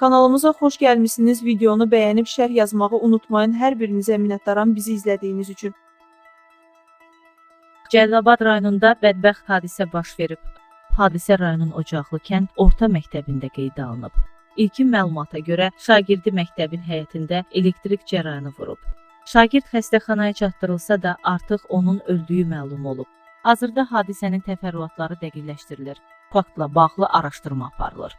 Kanalımıza xoş gəlmisiniz. Videonu bəyənib şərh yazmağı unutmayın. Hər birinizə minnətdaram bizi izlədiyiniz üçün. Cəlilabad rayonunda bədbəxt hadisə baş verib. Hadisə rayonun Ocaqlı kənd orta məktəbində qeydə alınıb. İlkin məlumata görə şagirdi məktəbin həyətində elektrik cərəyanı vurub. Şagird xəstəxanaya çatdırılsa da artıq onun öldüyü məlum olub. Hazırda hadisənin təfərrüatları dəqiqləşdirilir. Faktla bağlı araşdırma aparılır.